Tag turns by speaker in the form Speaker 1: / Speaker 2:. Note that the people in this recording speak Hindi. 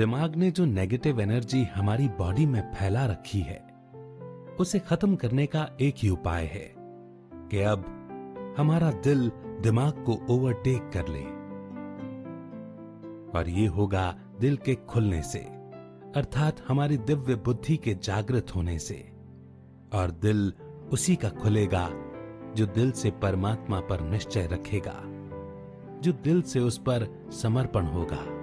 Speaker 1: दिमाग ने जो नेगेटिव एनर्जी हमारी बॉडी में फैला रखी है, उसे खत्म करने का एक ही उपाय है कि अब हमारा दिल दिमाग को ओवरटेक कर ले। और ये होगा दिल के खुलने से, अर्थात हमारी दिव्य बुद्धि के जागृत होने से। और दिल उसी का खुलेगा जो दिल से परमात्मा पर निश्चय रखेगा, जो दिल से उस पर समर्पण होगा।